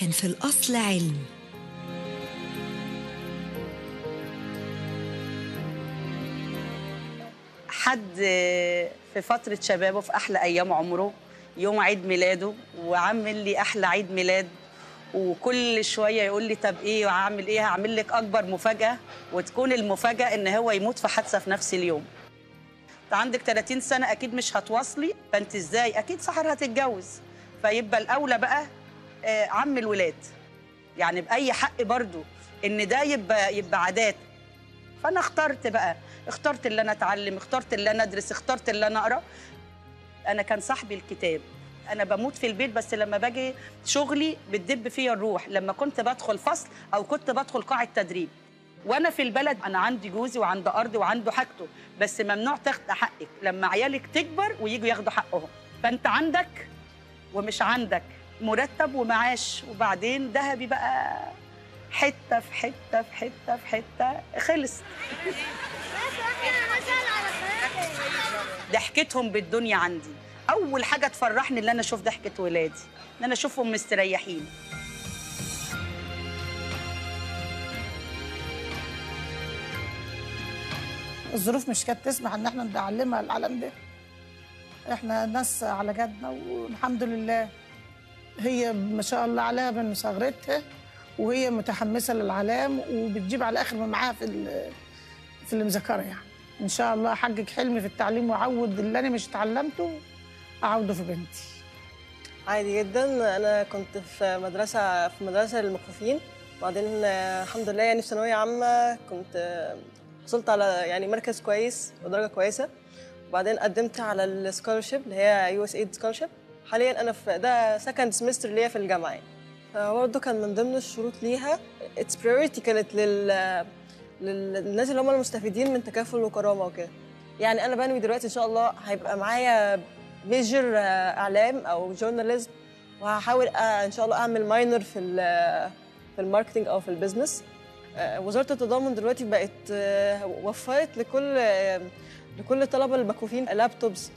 كان في الأصل علم. حد في فترة شبابه في أحلى أيام عمره يوم عيد ميلاده وعامل لي أحلى عيد ميلاد وكل شوية يقول لي طب إيه وهعمل إيه هعمل لك أكبر مفاجأة وتكون المفاجأة إن هو يموت في حادثة في نفس اليوم. عندك 30 سنة أكيد مش هتواصلي فأنت إزاي؟ أكيد سحر هتتجوز. فيبقى الأولى بقى عم الولاد. يعني بأي حق برضو إن ده يبقى يبقى عادات. فأنا اخترت بقى اخترت اللي أنا أتعلم اخترت اللي أنا أدرس اخترت اللي أنا أقرأ. أنا كان صاحبي الكتاب. أنا بموت في البيت بس لما باجي شغلي بتدب فيا الروح. لما كنت بدخل فصل أو كنت بدخل قاعة تدريب. وأنا في البلد أنا عندي جوزي وعندي أرضي وعنده حاجته. بس ممنوع تاخد حقك. لما عيالك تكبر ويجوا ياخدوا حقهم. فأنت عندك ومش عندك. مرتب ومعاش. وبعدين ذهبي بقى حتة في حتة في حتة في حتة. خلص. ضحكتهم بالدنيا عندي. أول حاجة تفرحني إن أنا أشوف ضحكة ولادي. إن أنا أشوفهم مستريحين. الظروف مش كانت تسمح إن إحنا نعلمها العالم ده. إحنا ناس على جدنا والحمد لله. هي ما شاء الله عليها من صغرتها وهي متحمسة للعلام وبتجيب على الآخر ما معاها في في المذاكرة يعني. إن شاء الله احقق حلمي في التعليم واعود اللي أنا مش اتعلمته أعوده في بنتي. عادي جدا. أنا كنت في مدرسة في مدرسة للمكفوفين وبعدين آه، الحمد لله يعني في ثانوية عامة كنت وصلت على يعني مركز كويس ودرجه كويسة. وبعدين قدمت على ال scholarship اللي هي USAID scholarship حاليا أنا في ده second semester ليا في الجامعة يعني. فبرضه كان من ضمن الشروط ليها it's priority كانت لل للناس اللي هم المستفيدين من تكافل وكرامة وكده. يعني أنا بنوي دلوقتي إن شاء الله هيبقى معايا major إعلام أو journalism وهحاول آه، إن شاء الله أعمل minor في في ال marketing أو في ال business. آه، وزارة التضامن دلوقتي بقت آه، وفرت لكل آه، لكل الطلبه المكفوفين laptops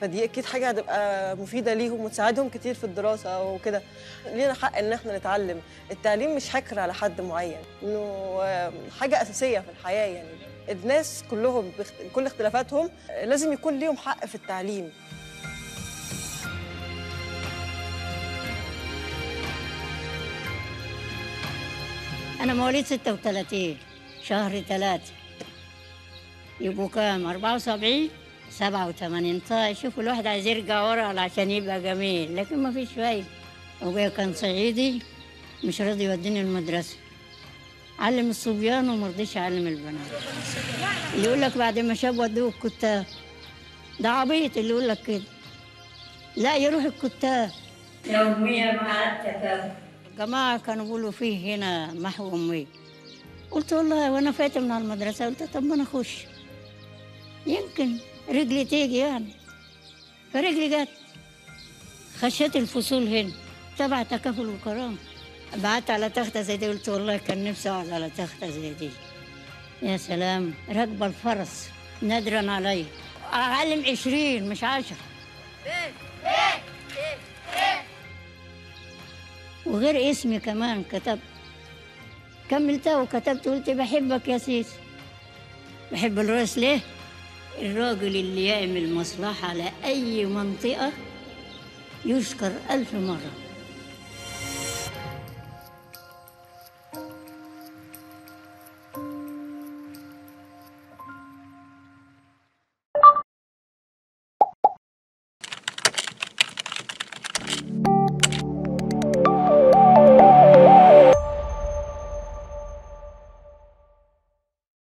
فدي أكيد حاجة هتبقى مفيدة ليهم وتساعدهم كتير في الدراسة وكده لينا حق إن إحنا نتعلم. التعليم مش حكر على حد معين. إنه حاجة أساسية في الحياة يعني. الناس كلهم بكل اختلافاتهم لازم يكون ليهم حق في التعليم. أنا مواليد 36 شهر ثلاثة يبقوا كام؟ 74 87 طيب شوفوا الواحد عايز يرجع ورا عشان يبقى جميل لكن ما فيش فايدة. أبويا كان صعيدي مش راضي يوديني المدرسة. علم الصبيان وما رضيش يعلم البنات. اللي يقول لك بعد ما شاب ودوه الكتاب ده عبيط اللي يقول لك كده. لا يروح الكتاب. يوميا مع التكافل الجماعة كانوا بيقولوا فيه هنا محو أمي. قلت والله وأنا فاتة من على المدرسة. قلت طب ما أنا أخش. يمكن رجلي تيجي يعني. فرجلي جت. خشيت الفصول هنا. تبع تكافل وكرامة بعت على تختة زي دي قلت والله كان نفسي أقعد على تختة زي دي. يا سلام راكبة الفرس نادرا علي. أعلم عشرين مش عشر وغير اسمي كمان كتبت. كملتها وكتبت قلت بحبك يا سيسي. بحب الرئيس ليه؟ الراجل اللي يعمل مصلحة لأي منطقة يشكر ألف مرة.